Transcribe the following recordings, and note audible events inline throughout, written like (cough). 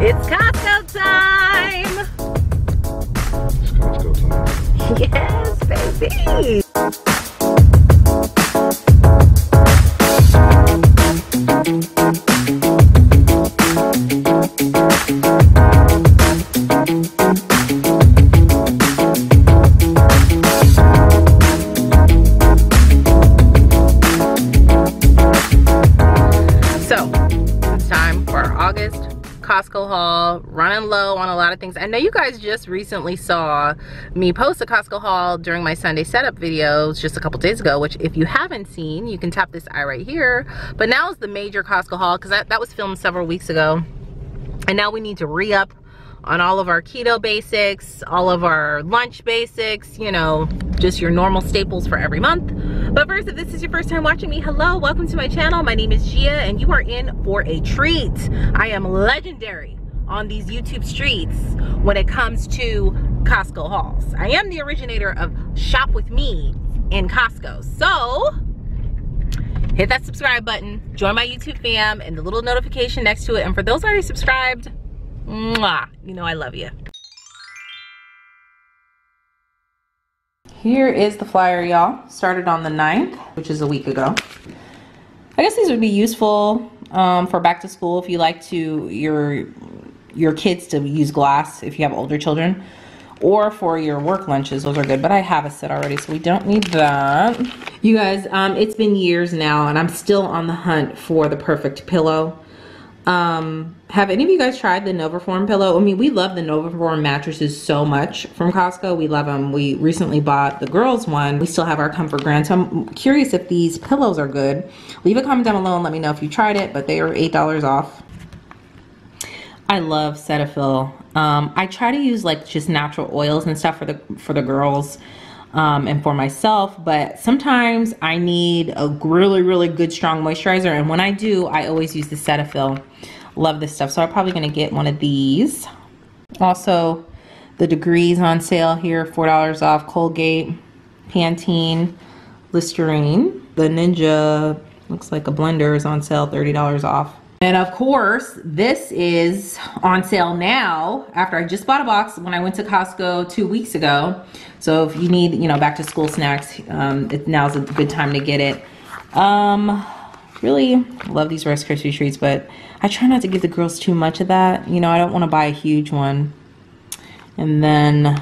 It's Costco time! It's Costco time. Yes, baby! Things. I know you guys just recently saw me post a Costco haul during my Sunday setup videos just a couple days ago, which if you haven't seen, you can tap this eye right here. But now is the major Costco haul because that, that was filmed several weeks ago. And now we need to re-up on all of our keto basics, all of our lunch basics, you know, just your normal staples for every month. But first, if this is your first time watching me, hello, welcome to my channel. My name is Jia and you are in for a treat. I am legendary on these YouTube streets when it comes to Costco hauls. I am the originator of Shop With Me in Costco. So, hit that subscribe button, join my YouTube fam, and the little notification next to it. And for those already subscribed, mwah, you know I love you. Here is the flyer, y'all. Started on the 9th, which is a week ago. I guess these would be useful um, for back to school if you like to your your kids to use glass if you have older children or for your work lunches those are good but i have a set already so we don't need that. You guys um it's been years now and i'm still on the hunt for the perfect pillow. Um have any of you guys tried the novaform pillow? I mean we love the novaform mattresses so much from costco. We love them we recently bought the girls one. We still have our comfort grand so i'm curious if these pillows are good. Leave a comment down below and let me know if you tried it but they are eight dollars off I love Cetaphil. Um, I try to use like just natural oils and stuff for the for the girls um, and for myself, but sometimes I need a really really good strong moisturizer, and when I do, I always use the Cetaphil. Love this stuff, so I'm probably gonna get one of these. Also, the degrees on sale here, four dollars off. Colgate, Pantene, Listerine. The Ninja looks like a blender is on sale, thirty dollars off. And of course, this is on sale now after I just bought a box when I went to Costco two weeks ago. So if you need, you know, back to school snacks, um, it, now's a good time to get it. Um, really love these Rice Krispie treats, but I try not to give the girls too much of that. You know, I don't want to buy a huge one. And then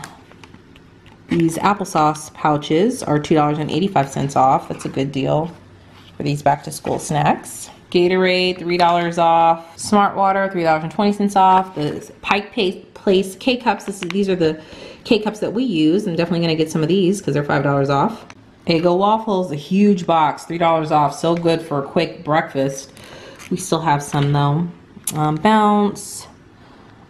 these applesauce pouches are $2.85 off. That's a good deal for these back to school snacks. Gatorade, $3 off. Smart Water, $3.20 off. The Pike Place K-Cups, these are the K-Cups that we use. I'm definitely going to get some of these because they're $5 off. Eggo Waffles, a huge box, $3 off. So good for a quick breakfast. We still have some though. Um, Bounce.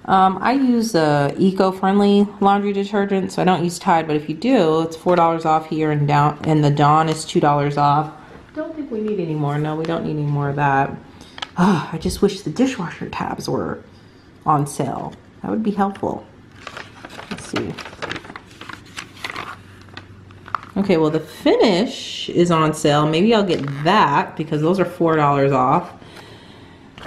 Um, I use a eco-friendly laundry detergent, so I don't use Tide, but if you do, it's $4 off here and down, and the Dawn is $2 off don't think we need any more. No, we don't need any more of that. Oh, I just wish the dishwasher tabs were on sale. That would be helpful. Let's see. Okay, well the finish is on sale. Maybe I'll get that because those are $4 off.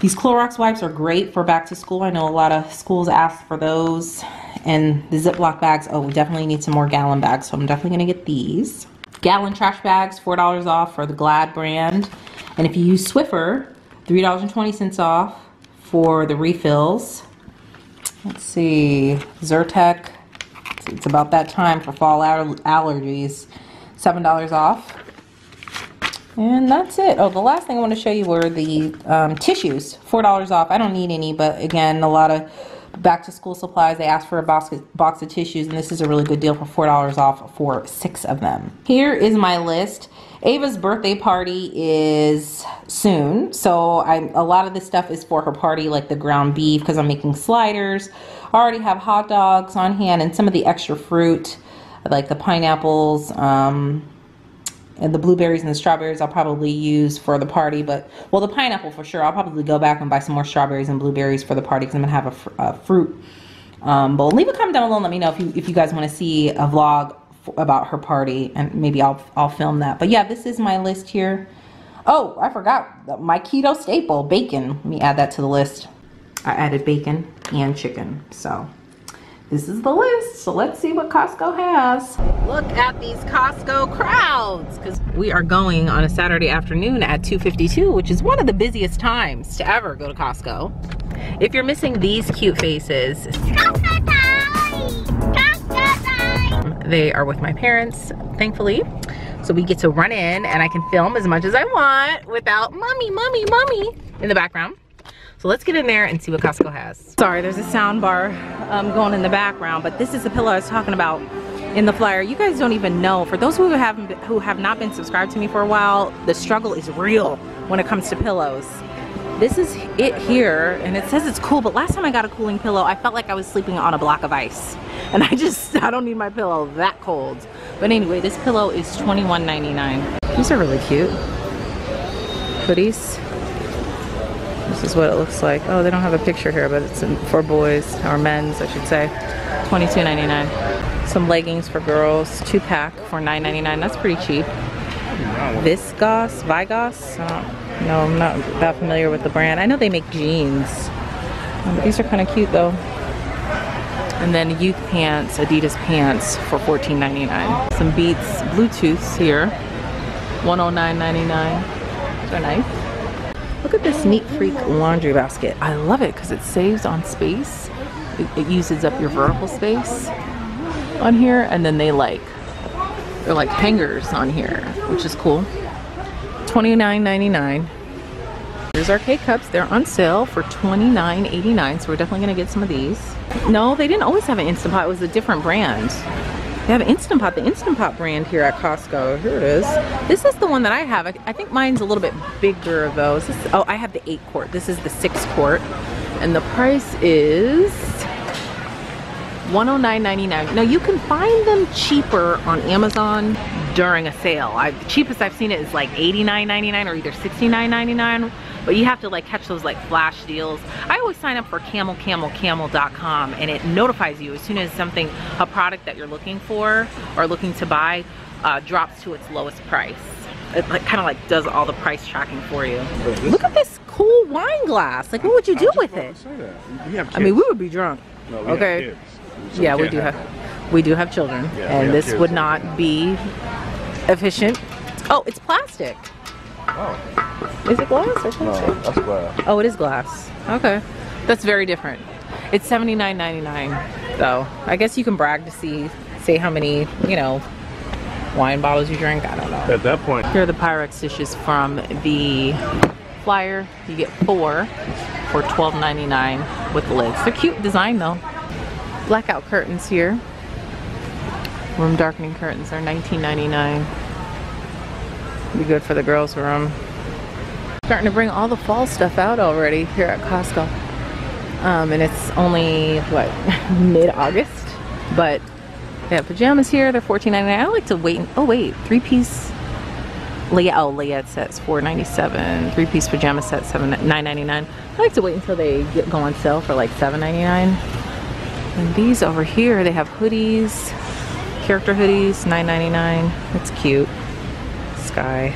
These Clorox wipes are great for back to school. I know a lot of schools ask for those. And the Ziploc bags, oh, we definitely need some more gallon bags, so I'm definitely gonna get these. Gallon trash bags, $4 off for the Glad brand. And if you use Swiffer, $3.20 off for the refills. Let's see, Zyrtec, it's about that time for fall allergies. $7 off. And that's it. Oh, the last thing I want to show you were the um, tissues. $4 off. I don't need any, but again, a lot of back to school supplies. They asked for a box, box of tissues, and this is a really good deal for $4 off for six of them. Here is my list. Ava's birthday party is soon, so I'm, a lot of this stuff is for her party, like the ground beef, because I'm making sliders. I already have hot dogs on hand and some of the extra fruit, like the pineapples, um, and the blueberries and the strawberries I'll probably use for the party. But, well, the pineapple for sure. I'll probably go back and buy some more strawberries and blueberries for the party because I'm to have a, fr a fruit um, bowl. Leave a comment down below and let me know if you, if you guys want to see a vlog about her party. And maybe I'll, I'll film that. But, yeah, this is my list here. Oh, I forgot. My keto staple, bacon. Let me add that to the list. I added bacon and chicken. So this is the list. So let's see what Costco has. Look at these Costco crowds because we are going on a Saturday afternoon at 2.52, which is one of the busiest times to ever go to Costco. If you're missing these cute faces, they are with my parents, thankfully. So we get to run in and I can film as much as I want without mommy, mommy, mommy in the background. So let's get in there and see what Costco has. Sorry, there's a sound bar um, going in the background, but this is the pillow I was talking about in the flyer. You guys don't even know. For those who haven't, who have not been subscribed to me for a while, the struggle is real when it comes to pillows. This is it here, and it says it's cool, but last time I got a cooling pillow, I felt like I was sleeping on a block of ice. (laughs) And I just, (laughs) I don't need my pillow that cold. But anyway, this pillow is $21.99. These are really cute. Hoodies. This is what it looks like. Oh, they don't have a picture here, but it's for boys, or men's, I should say. $22.99. Some leggings for girls, two pack for $9.99. That's pretty cheap. Viscos, Vigos. Uh, no, I'm not that familiar with the brand. I know they make jeans. Um, these are kind of cute though. And then youth pants, Adidas pants for $14.99. Some Beats Bluetooths here, $109.99. They're nice. Look at this Neat Freak laundry basket. I love it because it saves on space. It, it uses up your vertical space on here and then they like they're like hangers on here, which is cool. $29.99. Here's our K-Cups. They're on sale for $29.89, so we're definitely gonna get some of these. No, they didn't always have an Instant Pot. It was a different brand. They have Instant Pot, the Instant Pot brand here at Costco. Here it is. This is the one that I have. I, I think mine's a little bit bigger though. This, oh, I have the eight quart. This is the six quart. And the price is $109.99. Now you can find them cheaper on Amazon during a sale. I, the cheapest I've seen it is like $89.99 or either $69.99 but you have to like catch those like flash deals. I always sign up for camelcamelcamel.com and it notifies you as soon as something, a product that you're looking for or looking to buy uh, drops to its lowest price. It like, kind of like does all the price tracking for you. Look at this cool wine glass. Like what would you do with it? I mean, we would be drunk. No, we okay. so yeah, we can't do have, that. we do have children, Yeah, and have this would not be efficient. Oh, it's plastic. Oh, Is it glass or plastic? no, that's glass. Oh, it is glass. Okay, that's very different. It's seventy nine ninety nine, though. I guess you can brag to see, say how many, you know, wine bottles you drink. I don't know. At that point, Here are the Pyrex dishes from the flyer. You get four for $12.99 with the lids. They're cute design though. Blackout curtains here. Room darkening curtains are $19.99. Be good for the girls' room. Starting to bring all the fall stuff out already here at Costco. Um, and it's only, what, (laughs) mid-August? But they have pajamas here. They're $14.99. I like to wait. Oh, wait. Three-piece Leah, oh, Leah sets four ninety seven. Three piece pajama set seven nine ninety nine. I like to wait until they get go on sale for like seven ninety nine. And these over here, they have hoodies, character hoodies, nine ninety nine. That's cute. Sky,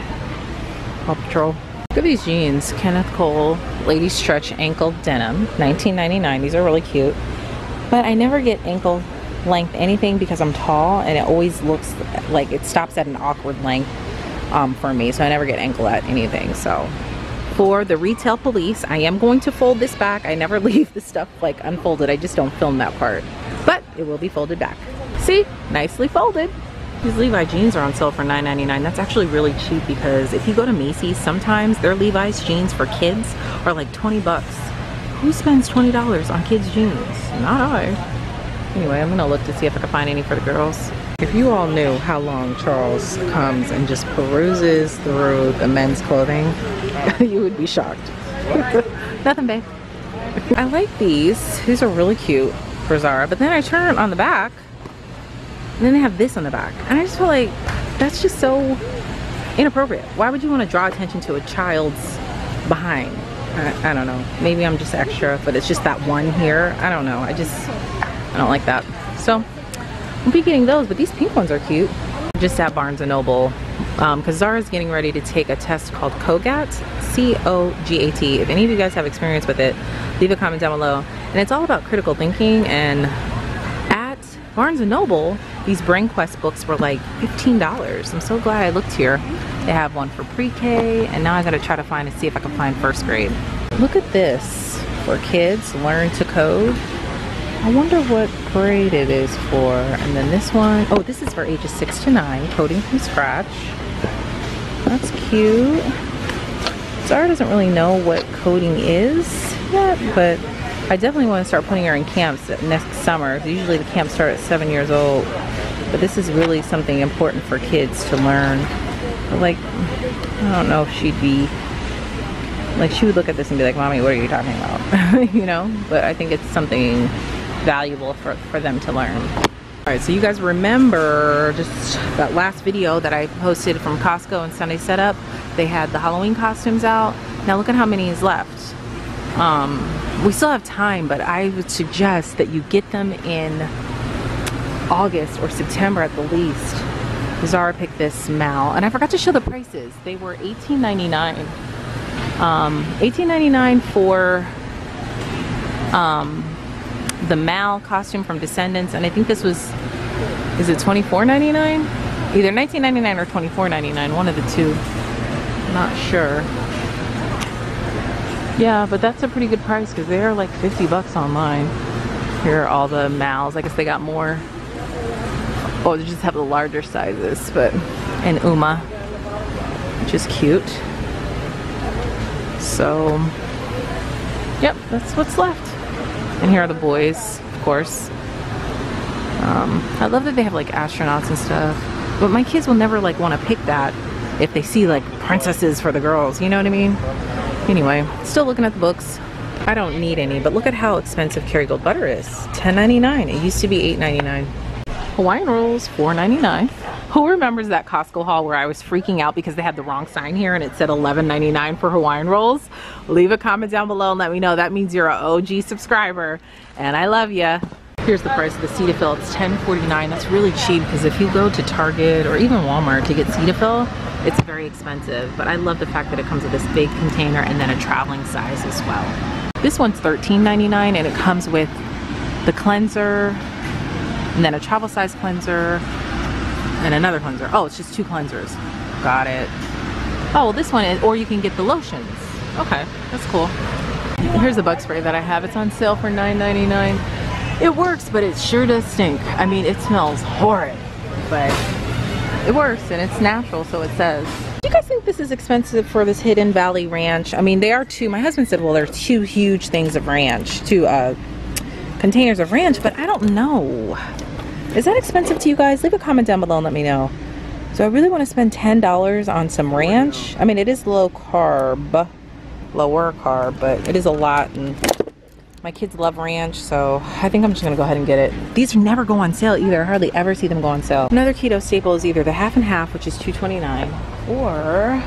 Paw Patrol. Look at these jeans, Kenneth Cole, lady stretch ankle denim, nineteen ninety nine. These are really cute. But I never get ankle length anything because I'm tall and it always looks like it stops at an awkward length um, for me. So I never get ankle at anything. So for the retail police, I am going to fold this back. I never (laughs) leave the stuff like unfolded. I just don't film that part. But it will be folded back. See, nicely folded. These Levi jeans are on sale for $9.99. That's actually really cheap because if you go to Macy's, sometimes their Levi's jeans for kids are like 20 bucks. Who spends $20 on kids' jeans? Not I. Anyway, I'm gonna look to see if I can find any for the girls. If you all knew how long Charles comes and just peruses through the men's clothing, (laughs) you would be shocked. (laughs) Nothing, babe. I like these. These are really cute for Zara. But then I turn on the back, and then they have this on the back. And I just feel like that's just so inappropriate. Why would you want to draw attention to a child's behind? I, I don't know. Maybe I'm just extra, but it's just that one here. I don't know. I just, I don't like that. So, I'll be getting those, but these pink ones are cute. just at Barnes & Noble because um, Zara's getting ready to take a test called COGAT, C-O-G-A-T. If any of you guys have experience with it, leave a comment down below. And it's all about critical thinking and at Barnes & Noble, these Brain Quest books were like $15. I'm so glad I looked here. They have one for pre-K and now I gotta try to find and see if I can find first grade. Look at this for kids, learn to code. I wonder what grade it is for. And then this one, oh, this is for ages six to nine, coding from scratch. That's cute. Zara doesn't really know what coding is yet, but I definitely want to start putting her in camps next summer. Usually the camps start at seven years old, but this is really something important for kids to learn. But like, I don't know if she'd be, like she would look at this and be like, mommy, what are you talking about? (laughs) you know, but I think it's something valuable for, for them to learn. All right, so you guys remember just that last video that I posted from Costco and Sunday Setup. They had the Halloween costumes out. Now look at how many is left. Um, we still have time, but I would suggest that you get them in August or September at the least. Zara picked this Mal, and I forgot to show the prices. They were $18.99. Um, $18.99 for um, the Mal costume from Descendants, and I think this was, is it $24.99? Either $19.99 or $24.99, one of the two. Not sure. Yeah, but that's a pretty good price because they're like 50 bucks online. Here are all the Mals. I guess they got more. Oh, they just have the larger sizes, but and Uma, which is cute. So, yep, that's what's left. And here are the boys, of course. Um, I love that they have like astronauts and stuff. But my kids will never like want to pick that if they see like princesses for the girls. You know what I mean? Anyway, still looking at the books. I don't need any, but look at how expensive Kerrygold butter is. $10.99. It used to be $8.99. Hawaiian rolls, $4.99. Who remembers that Costco haul where I was freaking out because they had the wrong sign here and it said $11.99 for Hawaiian rolls? Leave a comment down below and let me know. That means you're an OG subscriber and I love ya. Here's the price of the Cetaphil. It's $10.49. That's really cheap because if you go to Target or even Walmart to get Cetaphil, it's very expensive. But I love the fact that it comes with this big container and then a traveling size as well. This one's $13.99 and it comes with the cleanser and then a travel size cleanser and another cleanser. Oh, it's just two cleansers. Got it. Oh, well this one is, or you can get the lotions. Okay, that's cool. Here's the bug spray that I have. It's on sale for $9.99. It works, but it sure does stink. I mean, it smells horrid, but it works and it's natural, so it says. Do you guys think this is expensive for this Hidden Valley Ranch? I mean, they are two, my husband said, well, they're two huge things of ranch, two uh, containers of ranch, but I don't know. Is that expensive to you guys? Leave a comment down below and let me know. So I really want to spend $10 on some ranch. I mean, it is low carb, lower carb, but it is a lot. And my kids love ranch, so I think I'm just gonna go ahead and get it. These never go on sale either. I hardly ever see them go on sale. Another keto staple is either the half and half, which is $2.29, or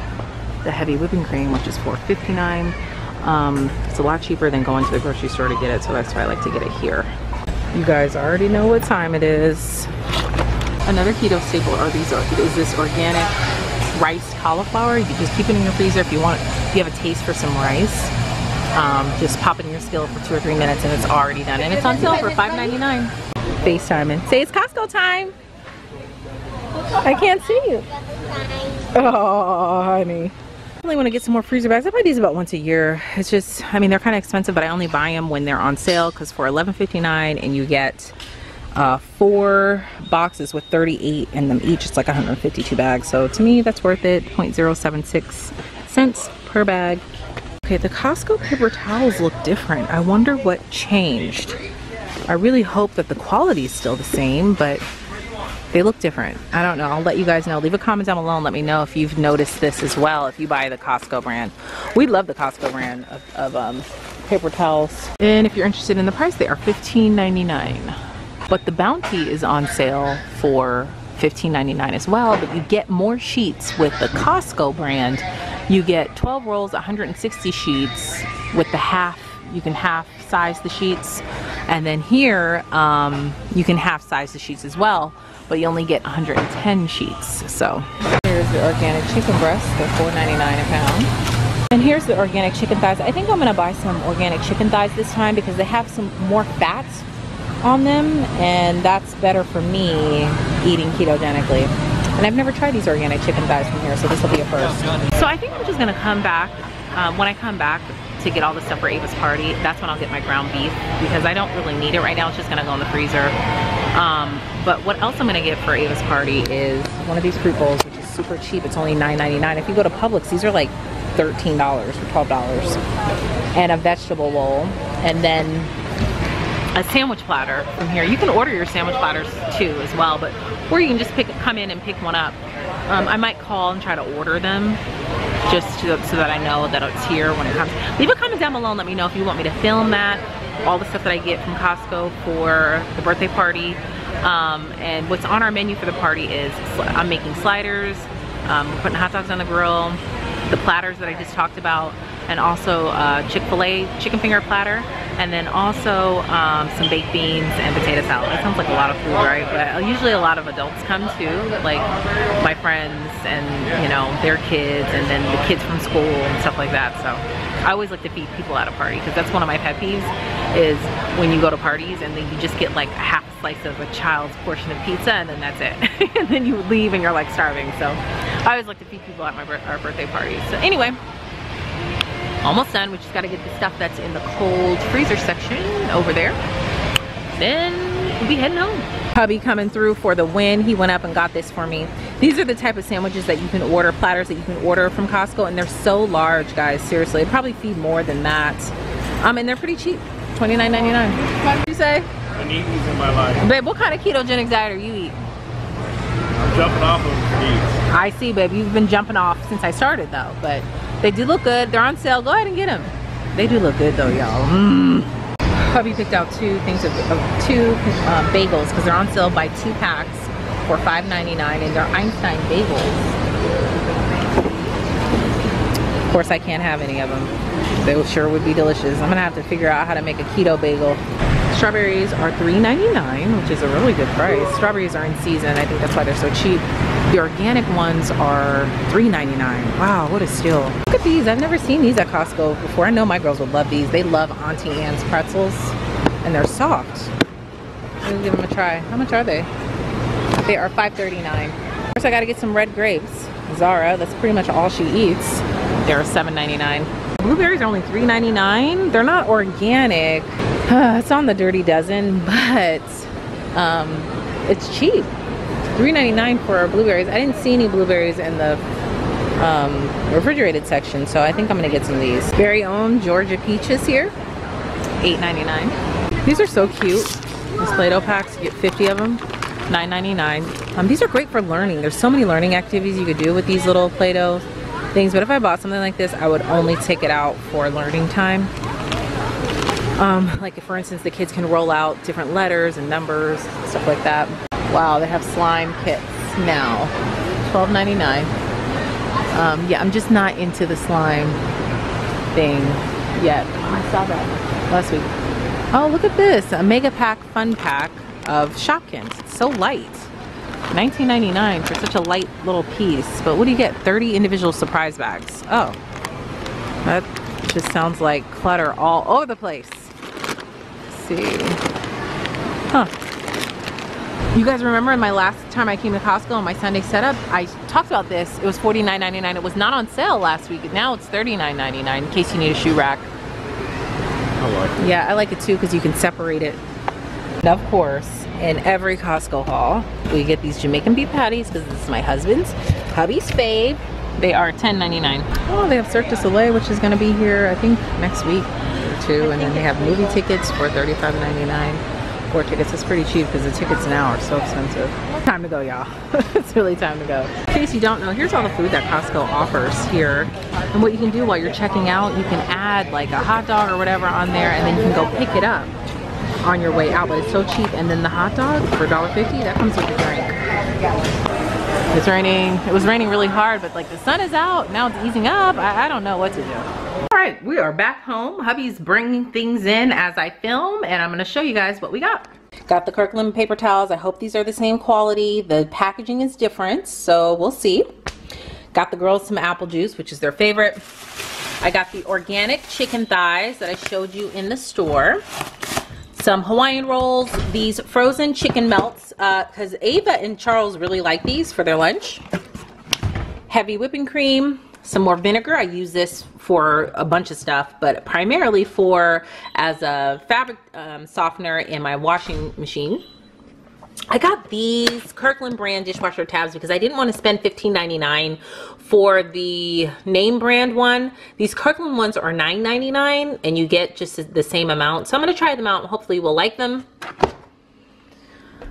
the heavy whipping cream, which is $4.59. Um, it's a lot cheaper than going to the grocery store to get it, so that's why I like to get it here. You guys already know what time it is. Another keto staple are these is this organic rice cauliflower. You can just keep it in your freezer if you want if you have a taste for some rice. Um, just pop in your skillet for two or three minutes and it's already done. And it's on sale for $5.99. FaceTime and say it's Costco time. I can't see you. Oh, honey I definitely want to get some more freezer bags. I buy these about once a year. It's just, I mean, they're kind of expensive, but I only buy them when they're on sale because for $11.59 and you get uh, four boxes with 38 in them each, it's like 152 bags. So to me, that's worth it. 0.076 cents per bag. Okay, the Costco paper towels look different. I wonder what changed. I really hope that the quality is still the same, but they look different. I don't know. I'll let you guys know. Leave a comment down below and let me know if you've noticed this as well if you buy the Costco brand. We love the Costco brand of, of um, paper towels. And if you're interested in the price, they are $15.99. But the Bounty is on sale for $15.99 as well, but you get more sheets with the Costco brand. You get 12 rolls, 160 sheets with the half you can half size the sheets. And then here, um, you can half size the sheets as well, but you only get 110 sheets. So here's the organic chicken breasts. They're $4.99 a pound. And here's the organic chicken thighs. I think I'm gonna buy some organic chicken thighs this time because they have some more fat on them and that's better for me eating ketogenically. And I've never tried these organic chicken thighs from here, so this will be a first. So I think I'm just gonna come back, um, when I come back to get all the stuff for Ava's party, that's when I'll get my ground beef because I don't really need it right now. It's just gonna go in the freezer. Um, but what else I'm gonna get for Ava's party is one of these fruit bowls, which is super cheap. It's only $9.99. If you go to Publix, these are like $13 or $12. And a vegetable bowl. And then a sandwich platter from here. You can order your sandwich platters too as well, but or you can just pick come in and pick one up. Um, I might call and try to order them just to, so that I know that it's here when it comes. Leave a comment down below and let me know if you want me to film that. All the stuff that I get from Costco for the birthday party. Um, and what's on our menu for the party is I'm making sliders, um, putting hot dogs on the grill, the platters that I just talked about, and also uh, Chick-fil-A chicken finger platter, and then also um, some baked beans and potato salad. That sounds like a lot of food, right? But usually a lot of adults come too, like my friends and you know their kids, and then the kids from school and stuff like that. So I always like to feed people at a party because that's one of my pet peeves is when you go to parties and then you just get like a half slice of a child's portion of pizza and then that's it. (laughs) and then you leave and you're like starving. So I always like to feed people at my our birthday parties. So anyway, almost done. We just got to get the stuff that's in the cold freezer section over there. Then we'll be heading home. Hubby coming through for the win. He went up and got this for me. These are the type of sandwiches that you can order, platters that you can order from Costco, and they're so large, guys. Seriously, they probably feed more than that. Um, and they're pretty cheap. $29.99. What did you say? I need these in my life. Babe, what kind of ketogenic diet are you eating? I'm jumping off of these. I see, babe. You've been jumping off since I started, though. But they do look good. They're on sale. Go ahead and get them. They do look good, though, y'all. Mm. Hubby picked out two things of, of two uh, bagels because they're on sale by two packs for $5.99 and they're Einstein bagels. Of course, I can't have any of them. They sure would be delicious. I'm gonna have to figure out how to make a keto bagel. Strawberries are $3.99, which is a really good price. Strawberries are in season. I think that's why they're so cheap. The organic ones are $3.99. Wow, what a steal. Look at these. I've never seen these at Costco before. I know my girls would love these. They love Auntie Anne's pretzels, and they're soft. Let's give them a try. How much are they? They are $5.39. Of course, I gotta get some red grapes. Zara, that's pretty much all she eats. They're $7.99. Blueberries are only $3.99. They're not organic. (sighs) it's on the dirty dozen, (laughs) but um, it's cheap. $3.99 for our blueberries. I didn't see any blueberries in the um, refrigerated section, so I think I'm gonna get some of these. Very own Georgia peaches here, $8.99. These are so cute. These Play-Doh packs, you get 50 of them. $9.99. Um, these are great for learning. There's so many learning activities you could do with these little Play-Doh things. But if I bought something like this, I would only take it out for learning time. Um, like for instance, the kids can roll out different letters and numbers, stuff like that. Wow, they have slime kits now. $12.99. Um, yeah, I'm just not into the slime thing yet. I saw that last week. Oh, look at this. A mega pack fun pack of Shopkins. It's so light. $19.99 for such a light little piece. But what do you get? 30 individual surprise bags. Oh. That just sounds like clutter all over the place. Let's see. Huh. You guys remember in my last time I came to Costco on my Sunday setup, I talked about this. It was $49.99. It was not on sale last week. Now it's $39.99 in case you need a shoe rack. I like it. Yeah, I like it too because you can separate it. And of course, in every Costco haul, we get these Jamaican beef patties because this is my husband's, hubby's fave. They are $10.99. Oh, they have Cirque du Soleil, which is going to be here, I think, next week or two. And then they have movie tickets for $35.99. Four tickets is pretty cheap because the tickets now are so expensive. Time to go, y'all. (laughs) it's really time to go. In case you don't know, here's all the food that Costco offers here. And what you can do while you're checking out, you can add like a hot dog or whatever on there and then you can go pick it up on your way out, but it's so cheap. And then the hot dog for $1.50, that comes with a drink. It's raining. It was raining really hard, but like the sun is out. Now it's easing up. I, I don't know what to do. Right, we are back home. Hubby's bringing things in as I film, and I'm gonna show you guys what we got. Got the Kirkland paper towels. I hope these are the same quality. The packaging is different, so we'll see. Got the girls some apple juice, which is their favorite. I got the organic chicken thighs that I showed you in the store some Hawaiian rolls, these frozen chicken melts, because uh, Ava and Charles really like these for their lunch. Heavy whipping cream, some more vinegar. I use this for a bunch of stuff, but primarily for as a fabric um, softener in my washing machine. I got these Kirkland brand dishwasher tabs because I didn't want to spend $15.99 for the name brand one. These Kirkland ones are $9.99 and you get just the same amount. So I'm going to try them out and hopefully we'll like them.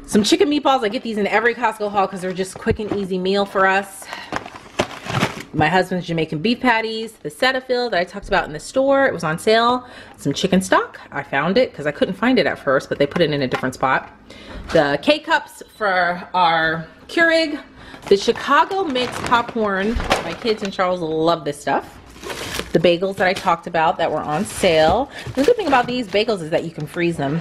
Some chicken meatballs. I get these in every Costco haul because they're just quick and easy meal for us. My husband's Jamaican beef patties, the Cetaphil that I talked about in the store. It was on sale. Some chicken stock. I found it because I couldn't find it at first, but they put it in a different spot the K-Cups for our Keurig, the Chicago Mix popcorn. My kids and Charles love this stuff. The bagels that I talked about that were on sale. The good thing about these bagels is that you can freeze them.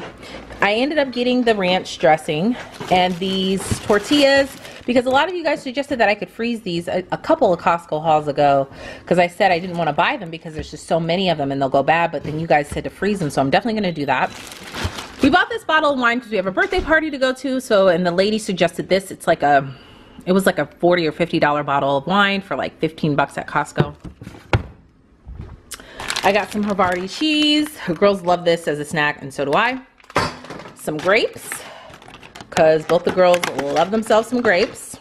I ended up getting the ranch dressing and these tortillas because a lot of you guys suggested that I could freeze these a, a couple of Costco hauls ago because I said I didn't want to buy them because there's just so many of them and they'll go bad but then you guys said to freeze them so I'm definitely going to do that. We bought this bottle of wine because we have a birthday party to go to. So, and the lady suggested this. It's like a, it was like a 40 or $50 bottle of wine for like 15 bucks at Costco. I got some Havarti cheese. Girls love this as a snack and so do I. Some grapes because both the girls love themselves some grapes.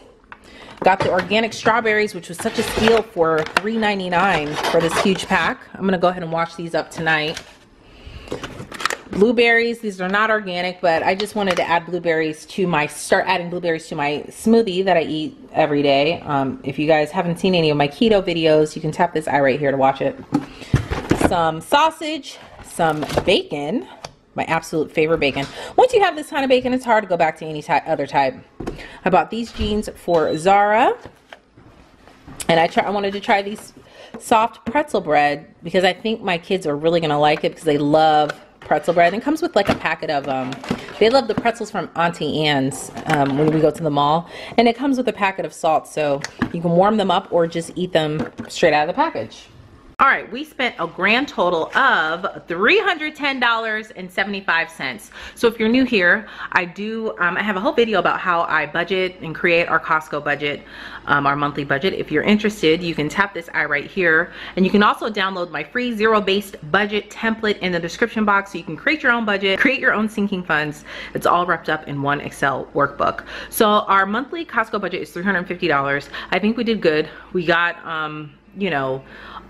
Got the organic strawberries, which was such a steal for $3.99 for this huge pack. I'm going to go ahead and wash these up tonight blueberries these are not organic but I just wanted to add blueberries to my start adding blueberries to my smoothie that I eat every day um, if you guys haven't seen any of my keto videos you can tap this eye right here to watch it some sausage some bacon my absolute favorite bacon. Once you have this kind of bacon it's hard to go back to any type, other type. I bought these jeans for Zara and I try I wanted to try these soft pretzel bread because I think my kids are really gonna like it because they love pretzel bread. And comes with like a packet of um they love the pretzels from auntie anne's um, when we go to the mall. And it comes with a packet of salt so you can warm them up or just eat them straight out of the package all right, we spent a grand total of $310.75. So if you're new here, I do, um, I have a whole video about how I budget and create our Costco budget, um, our monthly budget. If you're interested, you can tap this eye right here. And you can also download my free zero-based budget template in the description box so you can create your own budget, create your own sinking funds. It's all wrapped up in one Excel workbook. So our monthly Costco budget is $350. I think we did good. We got, um, you know,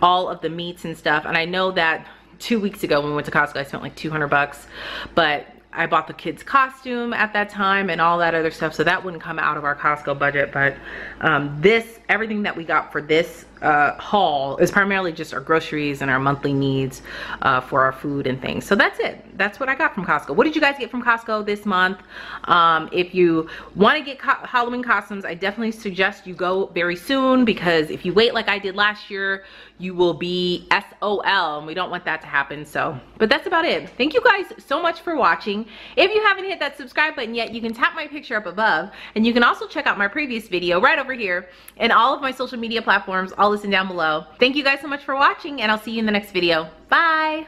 all of the meats and stuff. And I know that two weeks ago when we went to Costco, I spent like 200 bucks, but I bought the kids costume at that time and all that other stuff. So that wouldn't come out of our Costco budget. But um, this, everything that we got for this uh, haul is primarily just our groceries and our monthly needs uh, for our food and things. So that's it. That's what I got from Costco. What did you guys get from Costco this month? Um, if you want to get co Halloween costumes, I definitely suggest you go very soon because if you wait like I did last year, you will be SOL and we don't want that to happen. So, but that's about it. Thank you guys so much for watching. If you haven't hit that subscribe button yet, you can tap my picture up above and you can also check out my previous video right over here and all of my social media platforms. I'll listen down below. Thank you guys so much for watching and I'll see you in the next video. Bye.